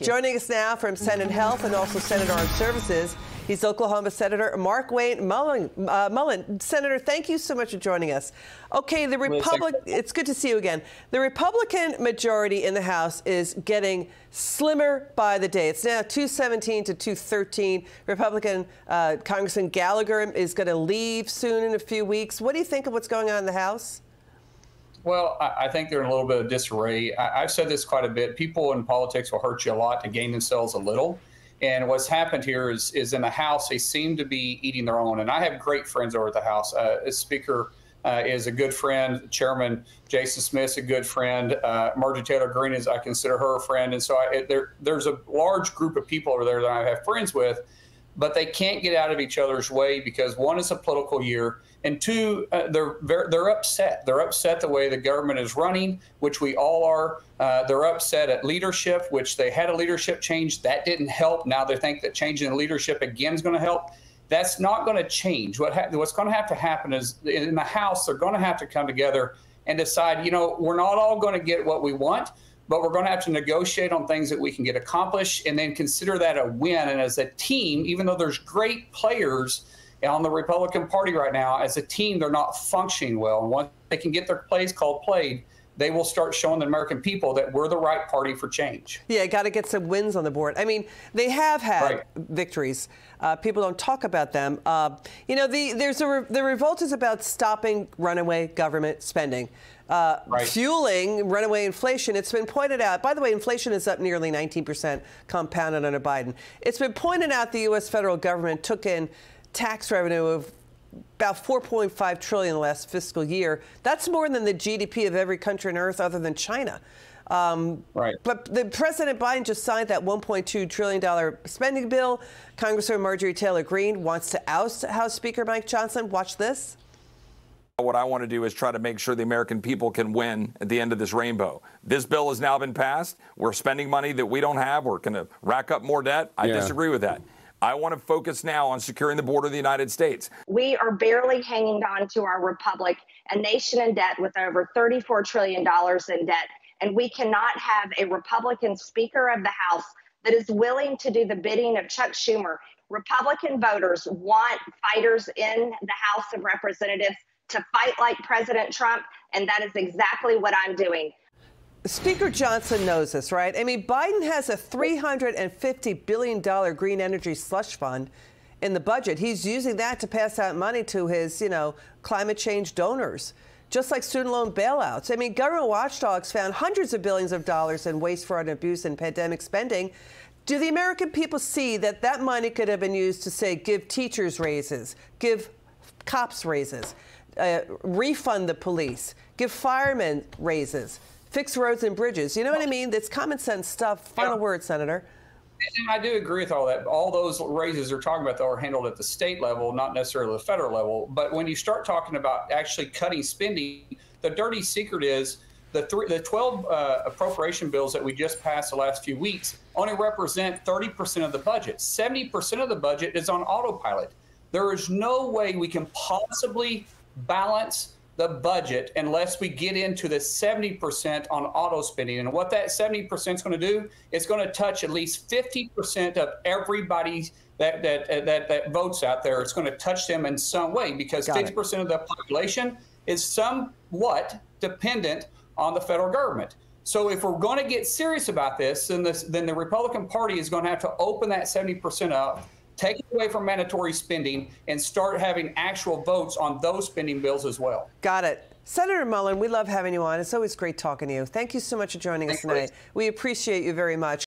Joining us now from Senate Health and also Senate Armed Services, he's Oklahoma Senator Markwayne Mullin. Uh, Mullin. Senator, thank you so much for joining us. Okay, the Republic. It's good to see you again. The Republican majority in the House is getting slimmer by the day. It's now 217 to 213. Republican uh, Congressman Gallagher is going to leave soon in a few weeks. What do you think of what's going on in the House? Well, I think they're in a little bit of disarray. I've said this quite a bit. People in politics will hurt you a lot to gain themselves a little. And what's happened here is, is in the House, they seem to be eating their own. And I have great friends over at the House. Uh, Speaker uh, is a good friend. Chairman Jason Smith's a good friend. Uh, Marjorie Taylor Greene is, I consider her a friend. And so I, there, there's a large group of people over there that I have friends with but they can't get out of each other's way because one is a political year, and two, uh, they're they're upset. They're upset the way the government is running, which we all are. Uh, they're upset at leadership, which they had a leadership change that didn't help. Now they think that changing the leadership again is going to help. That's not going to change. What ha- what's going to have to happen is in the House, they're going to have to come together and decide. You know, we're not all going to get what we want but we're going to have to negotiate on things that we can get accomplished and then consider that a win. And as a team, even though there's great players on the Republican Party right now, as a team, they're not functioning well. And once they can get their plays called played, they will start showing the American people that we're the right party for change. Yeah, got to get some wins on the board. I mean, they have had right. victories. Uh, people don't talk about them. Uh, you know, the there's a the revolt is about stopping runaway government spending. Uh, right. fueling runaway inflation. It's been pointed out, by the way, inflation is up nearly 19% compounded under Biden. It's been pointed out the U.S. federal government took in tax revenue of about 4.5 trillion the last fiscal year. That's more than the GDP of every country on earth other than China. Um, right. But the President Biden just signed that 1.2 trillion dollar spending bill. Congresswoman Marjorie Taylor Greene wants to oust House Speaker Mike Johnson. Watch this. What I want to do is try to make sure the American people can win at the end of this rainbow. This bill has now been passed. We're spending money that we don't have. We're going to rack up more debt. I yeah. disagree with that. I want to focus now on securing the border of the United States. We are barely hanging on to our republic, a nation in debt with over $34 trillion in debt. And we cannot have a Republican Speaker of the House that is willing to do the bidding of Chuck Schumer. Republican voters want fighters in the House of Representatives to fight like President Trump, and that is exactly what I'm doing. Speaker Johnson knows this, right? I mean, Biden has a $350 billion green energy slush fund in the budget. He's using that to pass out money to his, you know, climate change donors, just like student loan bailouts. I mean, government watchdogs found hundreds of billions of dollars in waste, fraud, and abuse and pandemic spending. Do the American people see that that money could have been used to, say, give teachers raises, give cops raises, uh, refund the police, give firemen raises? Fix roads and bridges. You know what I mean? That's common sense stuff. Final yeah. word, Senator. I do agree with all that. All those raises they're talking about, though, are handled at the state level, not necessarily the federal level. But when you start talking about actually cutting spending, the dirty secret is the, three, the 12 uh, appropriation bills that we just passed the last few weeks only represent 30% of the budget. 70% of the budget is on autopilot. There is no way we can possibly balance the budget unless we get into the 70% on auto spending. And what that 70% is going to do, it's going to touch at least 50% of everybody that, that, that, that votes out there. It's going to touch them in some way because Got 50% it. of the population is somewhat dependent on the federal government. So if we're going to get serious about this, then, this, then the Republican Party is going to have to open that 70% up take it away from mandatory spending and start having actual votes on those spending bills as well. Got it. Senator Mullin, we love having you on. It's always great talking to you. Thank you so much for joining Thanks, us tonight. We appreciate you very much.